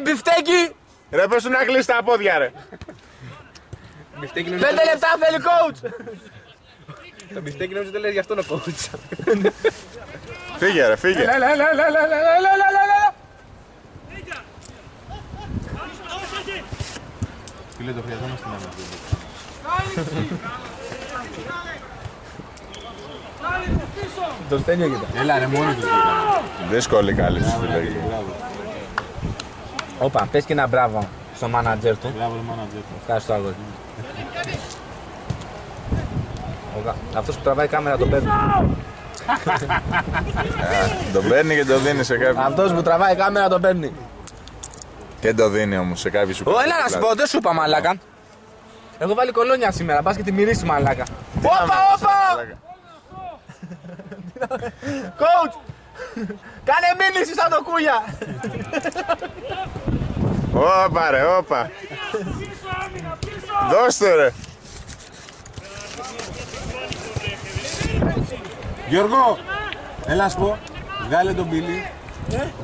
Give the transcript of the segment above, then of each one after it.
μπιφτέκι. Ρε πες του να κλείσει τα πόδια ρε. Πέντε λεπτά θέλει coach. Το μπιφτέκι νομίζω δεν λέει γι' αυτό ο coach. Φύγε ρε, φύγε. Έλα, έλα, έλα, έλα, έλα, έλα, έλα. Φίλε, το χρειαζόμαστε να μας δούμε. Το στέλνιο κοιτά. Έλα ρε, μόνος του. Δύσκολη κάλυψη, φίλε. Όπα, πες και ένα μπράβο στο μάνατζερ του. Μπράβο, ρε μάνατζερ. Ευχαριστώ αγόρι. Ο γα- Αυτός που τραβάει κάμερα τον παίρνει. Τον παίρνει και το δίνει σε κάποιον. Αυτός που τραβάει κάμερα τον παίρνει. Και το δίνει όμως σε κάποιον σου. Ω, έλα να σου πω, δεν σου είπα μαλάκα. Έχω βάλει κολόνια σήμερα, πας και τη μυρίσει μαλάκα. Όπα, όπα! Coach! Κάνε μήνυση σαν το κούλια! Όπα ρε, όπα. Δώστε ρε. Γιώργο, έλα σου πω. Βγάλε τον Μπίλι.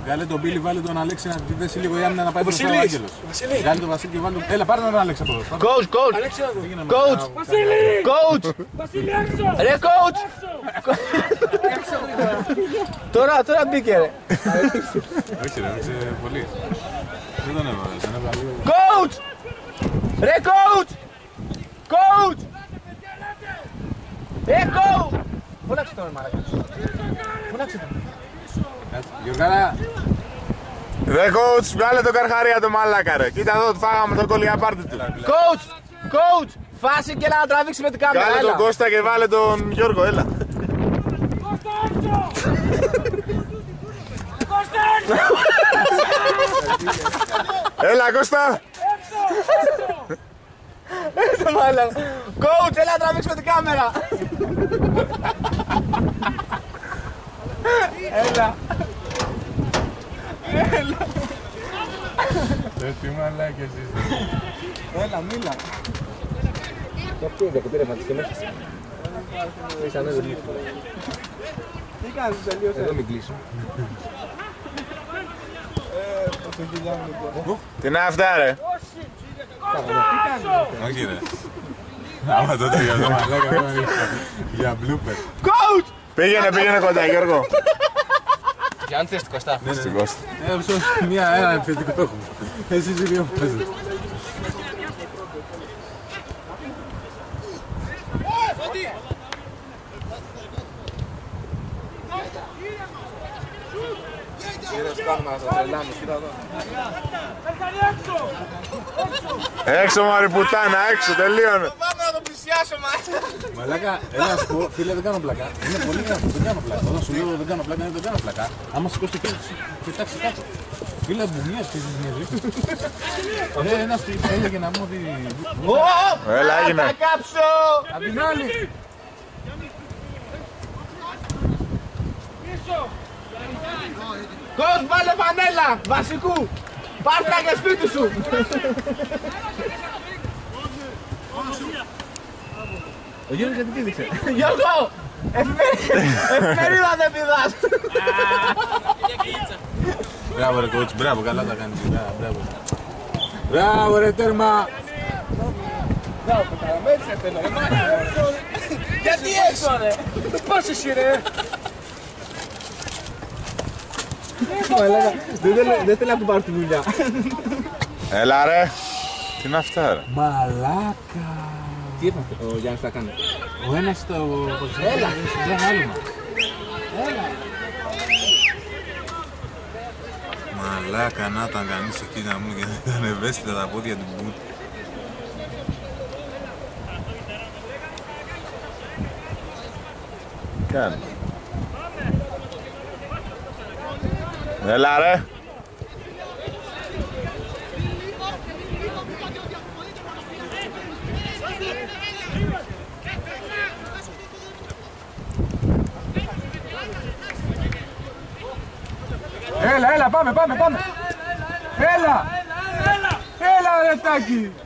Βγάλε τον Μπίλι, βάλε τον Αλέξη να τη δέσει λίγο η άμυνα να πάει μπροστά ο Άγγελος. Βγάλε τον Βασίλη και βάλε τον... Έλα, πάρε τον Αλέξη από εδώ. Coach, coach! Coach! Coach! Ρε coach! Τώρα, τώρα μπήκε ρε. Όχι ρε, είσαι πολύ. Δεν τον έβαλε, τον έβαλε λίγο. Coach! Ρε coach! Coach! Ρε coach! Φώναξε τον μαλάκα. Φώναξε τον. Κάτσε. Γιωργάρα, Ρε coach, βγάλε το καρχαρία το μαλάκα ρε. Κοίτα εδώ, φάγαμε το κολλιά πάρτι του. Coach! Coach! Φάση και να τραβήξει με την κάμερα. Βγάλε έλα. τον Κώστα και βάλε τον Γιώργο, έλα μέσα. Έλα Κώστα! Έστω μάλλον! Κόουτς, έλα τραβήξουμε την κάμερα! Έλα! Έλα! Τι μαλάκες είσαι! Έλα, μίλα! Το αυτό είναι διακοπή ρευματική μέσα. Είσαι ανέβη τι κάνεις, τελείωσε. Εδώ μην κλείσω. Τι να αυτά ρε. Όχι ρε. Άμα τότε για το μαλάκα τώρα είναι για blooper. Coach! Πήγαινε, πήγαινε κοντά Γιώργο. Για αν θες την Κωστά. Στην Κώστα. Ε, όσο μία ένα επιθετικό έχουμε. Εσείς οι δύο παίζετε. Κάνουμε να το τρελάμε. Κοίτα εδώ. Έξω μωρή πουτάνα, έξω, τελείωνε. Πάμε να το πλησιάσω, μα. Μαλάκα, έλα να σου πω, φίλε δεν κάνω πλακά. Είναι πολύ γράφο, δεν κάνω πλακά. Όταν σου λέω δεν κάνω πλακά, δεν κάνω πλακά. Άμα σηκώσει το χέρι σου, κοιτάξει κάτω. Φίλε μου, μία και μία Ρε, ένας του έλεγε να μου ότι... Ω, Έλα, έγινε. Θα κάψω. Απ' την άλλη, Coach, βάλε φανέλα. Βασικού. Πάρτα και σπίτι σου. Ο Γιώργος γιατί πήδηξε. Γιώργο, εφημερίδα δεν πηδάς. Μπράβο ρε coach, μπράβο, καλά τα κάνεις. Μπράβο, Μπράβο. Μπράβο ρε τέρμα. Γιατί έξω ρε. Πώς εσύ ρε. Μαλάκα, δεν θέλω- Δεν θέλω να του πάρω τη δουλειά. Έλα ρε. Τι είναι αυτά ρε; Μαλάκα. Τι έπαθε ο Γιάννης θα κάνει. Ο ένας το... Έλα. Δεν άλμα. Μαλάκα, να ήταν κανείς εκεί να μου και να ήταν ευαίσθητα τα πόδια του μπουτ. Κάνει. Έλα ρε. Έλα, έλα, πάμε, πάμε, πάμε. Έλα. Έλα, ρε Τάκη. Τι είναι αυτά ρε. Σιγά που θα την κατεβάσει, σιγά που θα την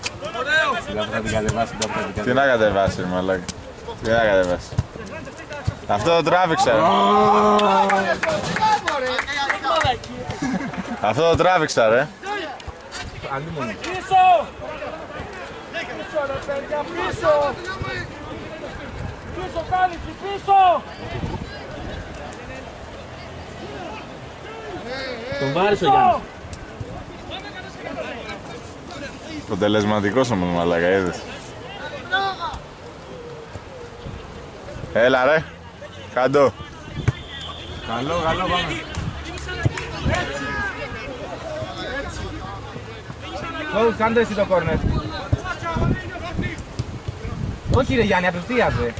κατεβάσει. να κατεβάσει μαλάκα. Τι να κατεβάσει. Αυτό το τράβηξα. ρε. Αυτό το τράβηξα ρε. Πίσω! Πίσω ρε παιδιά, πίσω! Πίσω κάλυψη, πίσω! Τον βάρεις ο Γιάννης. Αποτελεσματικός όμως μαλάκα είδες. Έλα ρε. Κάντο. Καλό, καλό, πάμε. Coach, κάντε εσύ το κόρνερ. Όχι ρε Γιάννη, απευθείας ρε.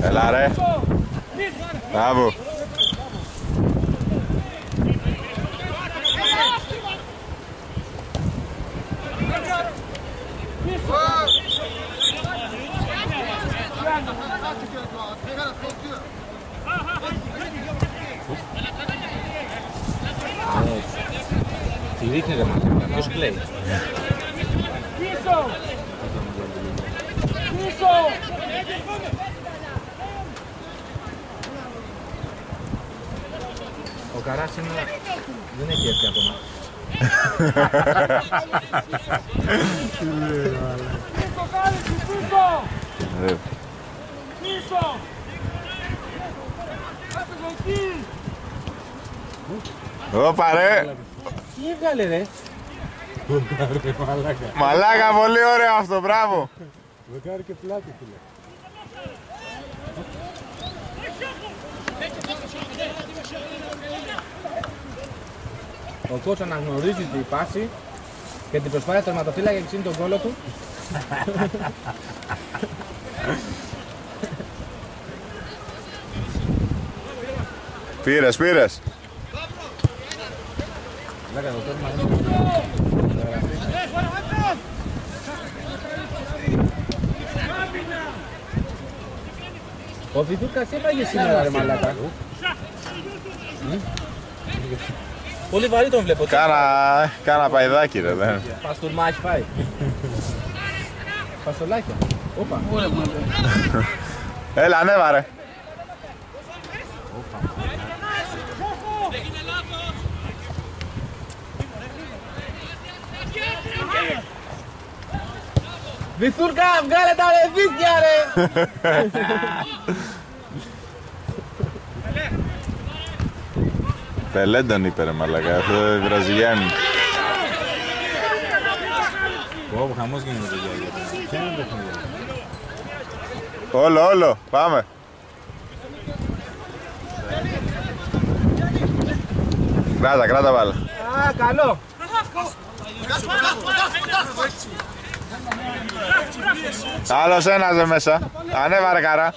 Έλα ρε. Μπράβο. Τη ρίχνει ρε μάλλον. Ποιος κλαίει. Πίσω! Πίσω! Ο Καράς είναι... δεν έχει έρθει ακόμα. Πίσω κάλυψη, πίσω! Ε, Πίσω! Κάτσε εκεί! Όπα ρε. Τι έβγαλε ρε; Μαλάκα. Μαλάκα πολύ ωραίο αυτό, μπράβο. Δεκάρι και πλάτη φίλε. Ο coach αναγνωρίζει την πάση και την προσπάθεια του τερματοφύλακα και ξύνει τον κόλο του. Πήρες, πήρες. Μαλάκα το τέρμα είναι. Ο Βιδούκας έπαγε σήμερα ρε μαλάκα. Πολύ βαρύ τον βλέπω. Κάνα, κάνα παϊδάκι ρε. δεν. Παστούρμα έχει φάει. Παστολάκια. Όπα. Έλα, ανέβα ρε. Βιθούρκα, βγάλε τα ρεβίθια ρε. Πελέ τον είπε ρε μαλάκα, αυτό είναι Βραζιλιάνι. Ω, που χαμός γίνεται το Γιάννη. Ποια είναι το παιχνίδι. Όλο, όλο, πάμε. Κράτα, κράτα βάλα. Α, καλό. Άλλος ένας ρε μέσα. Ανέβα ρε καρά.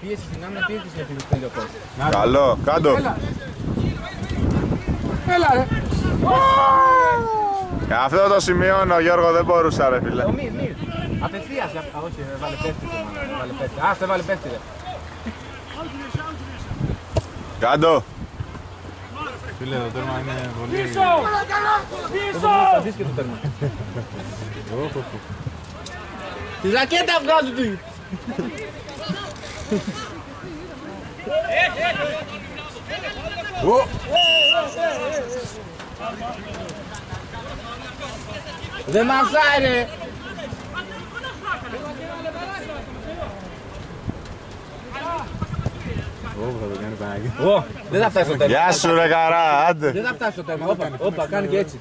Πίεση στην άμυνα, πίεση στην ευθύνη του τελειωτό. Καλό, κάτω. Έλα ρε. Ε, Αυτό το σημειώνω Γιώργο δεν μπορούσα ρε φίλε. Ο Μύρ, Μύρ. Απευθείας. Α, όχι, ρε, βάλε πέφτη. ρε, μάνα, Βάλε πέφτη. Α, σε βάλε πέφτη ρε. Κάτω. Φίλε, το τέρμα είναι πολύ... Πίσω! Πίσω! Θα δεις και το τέρμα. Ω, ω, ω. Τη ρακέτα βγάζουν του. Δεν μασάει ρε. Ω, που θα το κάνει Παναγί. Ω, Δεν θα φτάσει στο τέρμα. Γεια σου ρε καρά, άντε. Δεν θα φτάσει στο τέρμα. Όπα, όπα, κάνει και έτσι.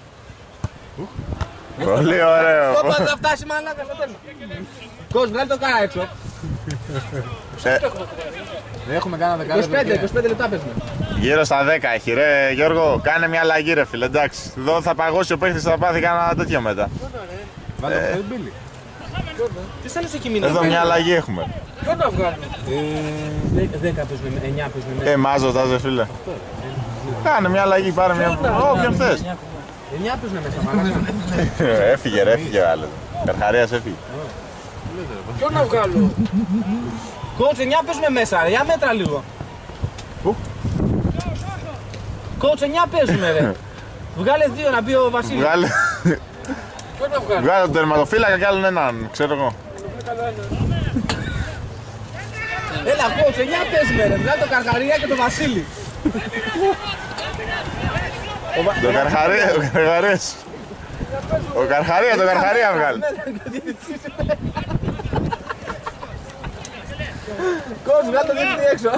Πολύ ωραίο. Όπα, δεν θα φτάσει μαλάκα στο τέρμα. Κος, βγάλει το κάρα έξω. Ε, Έχουμε κάνα δεκάλεπτο. 25, 25 λεπτά παίζουμε. Γύρω στα 10 έχει ρε Γιώργο, κάνε μια αλλαγή ρε φίλε, εντάξει. Εδώ θα παγώσει ο παίχτης, θα πάθει κανένα τέτοιο μετά. Βάλτε το παιδί Μπίλι. Τι άλλε έχει μείνει. Εδώ μια αλλαγή έχουμε. Ποιο να βγάλω; 10 παίζουν, 9 παίζουν. Ε, μάζοντας ρε φίλε. Κάνε μια αλλαγή, πάρε μια... Όποιον θες. 9 παίζουν μέσα, μαλάκα. Έφυγε ρε, έφυγε ο άλλος. Καρχαρίας έφυγε. Ποιο να βγάλω; Coach, 9 παίζουμε μέσα, ρε. Για μέτρα λίγο. Πού; Coach, 9 παίζουμε, ρε. Βγάλε δύο να μπει ο Βασίλης. Βγάλε, Ποιο να βγάλω; βγάλε τον τερματοφύλακα κι άλλον έναν, ξέρω εγώ. Έλα, coach, 9 παίζουμε, ρε. Βγάλε το Καρκαρία και το Βασίλη. Το Καρχαρία, ο Καρχαρίας. Ο Καρχαρία, το Καρχαρία βγάλε. Coach, βγάλε το διευθυντή έξω.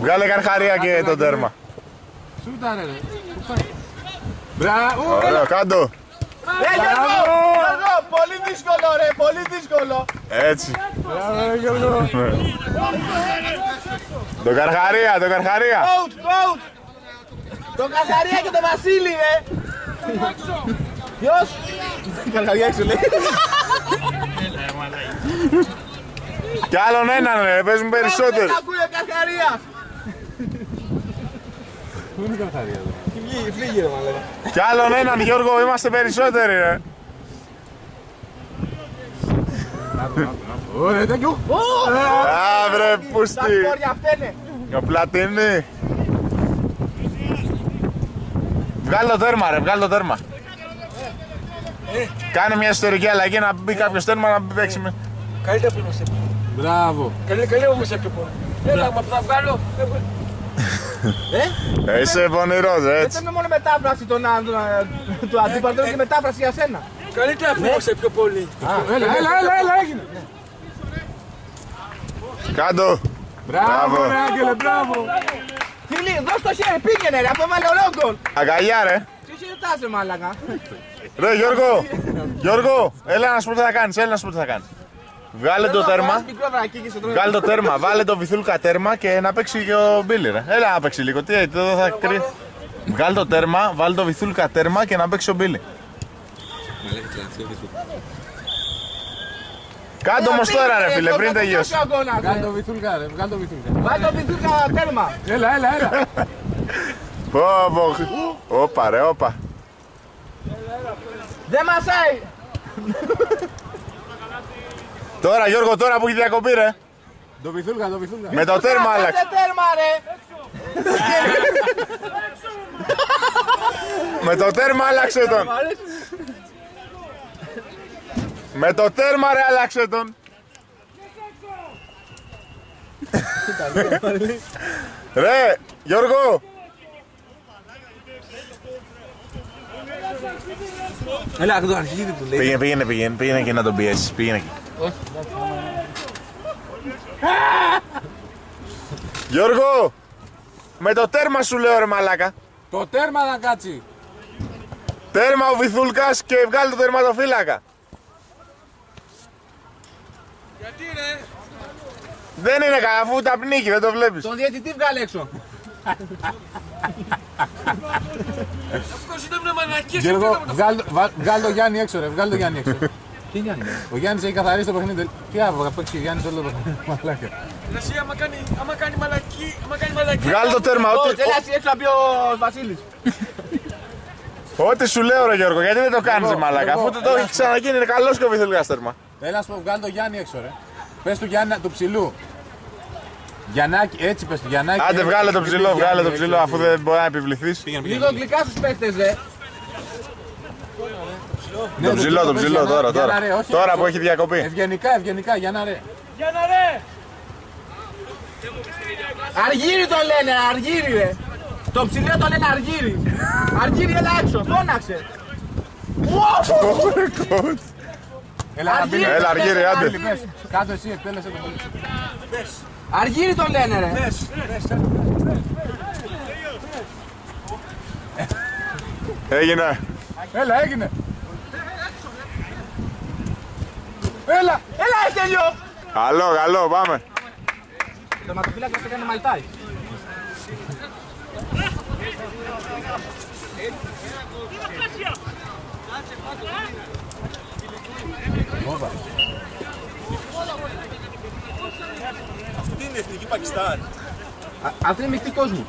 Βγάλε Καρχαρία και το τέρμα. Σούτα ρε. Μπράβο. Ωραίο, κάντο. Ε, Γιώργο! Γιώργο, πολύ δύσκολο, ρε. Πολύ δύσκολο. Έτσι. Το Καρχαρία, το Καρχαρία. Coach, coach. Το Καρκαρία και το Βασίλη, ρε. Ποιος; Καρκαρία έξω, λέει. Κι άλλον έναν ρε, παίζουν περισσότεροι. Δεν ακούει ο Καρκαρίας. Πού είναι η καρχαρία εδώ. Φύγει, φύγει, ρε, μαλάκα. Κι άλλον έναν Γιώργο, είμαστε περισσότεροι ρε. Ωραία, thank you. Α, βρε, Τα πούστη. σπόρια φταίνε. Ο Πλατίνη. Βγάλε το τέρμα ρε, βγάλε το τέρμα. Κάνε μια ιστορική αλλαγή να μπει κάποιος τέρμα να παίξει με... Καλύτερα που είμαστε. Μπράβο. Καλύτερα καλύτερα που είμαστε πιο πολύ. Έλα, μα που θα βγάλω. Ε, Είσαι πονηρός Δεν έτσι. θέλουμε μόνο μετάφραση των α- του- του αντίπαλου, θέλουμε και μετάφραση για σένα. Καλύτερα που είμαστε πιο πολύ. Έλα, έλα, έλα, έλα, έγινε. Κάντο. Μπράβο Μπράβο. ρε Άγγελε, μπράβο. Φίλοι, δώσ' το χέρι, πήγαινε ρε, αυτό βάλε ολόγκολ. Αγκαλιά ρε. Τι συζητάσαι, μάλακα. Ρε Γιώργο, Γιώργο, έλα να σου πω τι θα κάνεις, έλα να σου πω τι θα κάνεις. Βγάλε το τέρμα, Μικρό βρακί σε τρώει. βγάλε το τέρμα, βάλε το βυθούλκα τέρμα και να παίξει και ο Μπίλι ρε. Έλα να παίξει λίγο, τι έτσι, εδώ θα κρύβει. Βγάλε το τέρμα, βάλε το βυθούλκα τέρμα και να παίξει ο Μπίλι. Κάντε όμως τώρα ρε φίλε, πριν τελειώσει. Βγάλ' το βυθούλκα ρε, βγάλ' το βυθούλκα. Βάλε το πιθούκα τέρμα. Έλα, έλα, έλα. Πω πω, όπα ρε, όπα. Δεν μασάει. Τώρα Γιώργο, τώρα που έχει διακοπή ρε. Το βυθούλκα, το βυθούλκα. Με το τέρμα άλλαξε. Κάντε τέρμα ρε. Με το τέρμα άλλαξε τον. Με το τέρμα ρε άλλαξε τον. ρε, Γιώργο, Έλα, το αρχίδι του λέει. πήγαινε, πήγαινε, πήγαινε, πήγαινε και να τον πιέσεις, πήγαινε εκεί. Γιώργο, με το τέρμα σου λέω ρε μαλάκα. Το τέρμα να κάτσει. Τέρμα ο Βυθούλκας και βγάλει το τερματοφύλακα. Γιατί ρε. Δεν είναι καλά, αφού τα πνίγει, δεν το βλέπεις. Τον διαιτητή βγάλε έξω. Αυτός είναι μαλακίες. Γιώργο, βγάλ' το- βα- βγάλ' το Γιάννη έξω ρε, βγάλ' το Γιάννη έξω. Τι κάνει. Ο Γιάννης έχει καθαρίσει το παιχνίδι. Τι άλλο θα παίξει ο Γιάννης όλο το παιχνίδι. Μαλάκα. Εσύ άμα κάνει, άμα κάνει μαλακή, άμα κάνει μαλακή. Βγάλει το τέρμα, ό,τι, Έλα εσύ έξω να πει ο Βασίλης. ό,τι σου λέω ρε Γιώργο, γιατί δεν το κάνεις ρε Γιώργο, μαλάκα, αφού Γιώργο, το, το έχει ξαναγίνει, είναι καλός και ο Βυθούλκας τέρμα. Έλα να σου πω, βγάλ' το Γιάννη έξω ρε. Πες του Γιάννη του ψηλού. Γιαννάκη, έτσι πες του Γιαννάκη. Άντε έτσι. βγάλε το Και ψηλό, πει βγάλε το Γιάννη ψηλό, έξω, αφού πήγαινε. δεν μπορεί να επιβληθείς. Πήγαινε, Λίγο πήγαινε. γλυκά στους παίχτες ρε. Ναι, Το ψηλό, το πες ψηλό Γιάννα- τώρα, Γιάννα, τώρα. ρε, όχι, Τώρα όχι. που έχει διακοπή. Ευγενικά, ευγενικά, Γιάννα ρε. Για να ρε. Αργύρι το λένε, αργύρι ρε. Το ψηλό το λένε αργύρι. Αργύρι έλα έξω, φώναξε. Έλα, να Αργύρι. μπει. Έλα αργύρι, άντε. Πάλι, πες. Κάτω εσύ, εκτέλεσε το πολύ. Αργύρι το λένε ρε. Έγινε. Έλα, έγινε. Έλα. Έλα Ευτέλιο. Καλό, καλό, πάμε. Το ματοφύλακας έκανε μαλτάι. Αυτή είναι η εθνική Πακιστάν. Α- Αυτή είναι μεικτή κόσμου.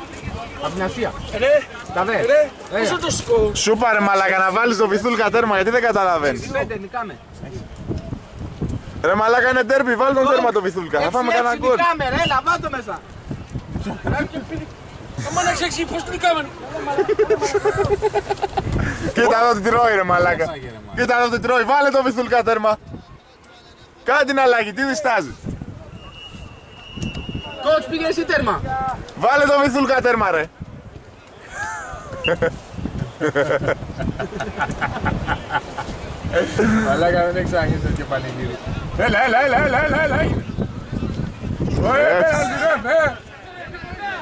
Από την Ασία. Ρε, Τα δες. ρε, Έλα. πόσο το σκο. Σούπα ρε μαλάκα να βάλεις το βυθούλκα τέρμα γιατί δεν καταλαβαίνεις. Πέντε νικάμε. Ρε μαλάκα είναι τέρπι, βάλ τον τέρμα το βυθούλκα. Θα φάμε κανένα γκολ. Νικάμε ρε, έλα βάτω μέσα. Αμά να ξέρεις πώς την κάμερα. Κοίτα εδώ τι τρώει ρε μαλάκα. Κοίτα εδώ τι τρώει, βάλε το βυθούλκα τέρμα. Κάτι να αλλάγει, τι διστάζεις. Κότς πήγε εσύ τέρμα. Βάλε το βυθούλκα τέρμα ρε. Μαλάκα δεν έχει ξαναγίνει τέτοιο πανηγύρι. Έλα, έλα, έλα, έλα, έλα, έλα. Ωραία, Έτσι. πέναλτι, ρε, ε.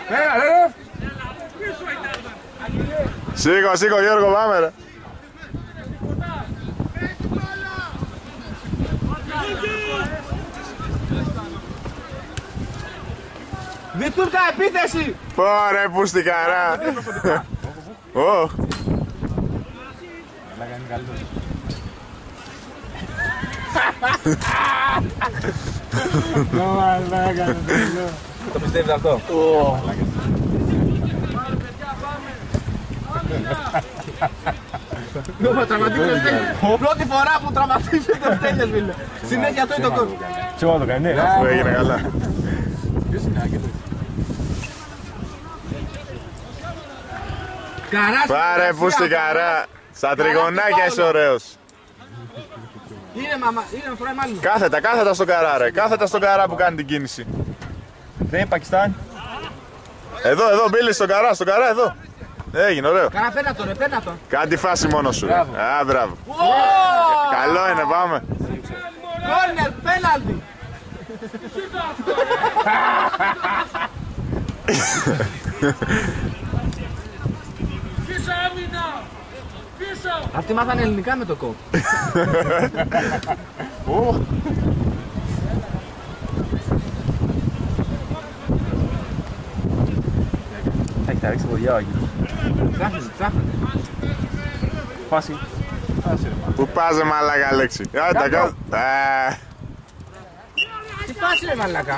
Πέρα, ρε. Σήκω, σήκω Γιώργο, πάμε ρε. Βιτούρκα επίθεση. Πόρε που στην καρά. Ω, Μαλάκα είναι καλύτερο. Μαλάκα, είναι τρελό. Το πιστεύετε αυτό; Νόμα τραυματίζεται ο Στέλιος. Πρώτη φορά που τραυματίζεται ο Στέλιος φίλε. Συνέχεια το είναι το κόσμο. Τσιμό το κάνει, ναι. αφού έγινε καλά. Ποιος είναι, Άγγελος; Καράς. Πάρε που στην καρά. Στα τριγωνάκια είσαι ωραίος. Είναι μαμά, είναι φοράει μάλλον. Κάθετα, κάθετα στον καρά ρε. Κάθετα στον καρά που κάνει την κίνηση. Δεν είναι Πακιστάν; Εδώ, εδώ, μπήλε στον καρά, στον καρά, εδώ. Έγινε, ωραίο. Καρά πένα τον, ρε, πένα τον. Κάτι φάση μόνος σου. ρε. Α, μπράβο. Καλό είναι, πάμε. Κόρνερ, πέναλτι. Πίσω άμυνα. Πίσω. Αυτοί μάθανε ελληνικά με το κόπ. Θα έχει τα ρίξει ποδιά ο Άγγελος. Ψάχνουν, ψάχνουν. Φάση. Πού πας ρε μαλάκα λέξη. Άντε, κάτω. Α, Τι φάση ρε μαλάκα.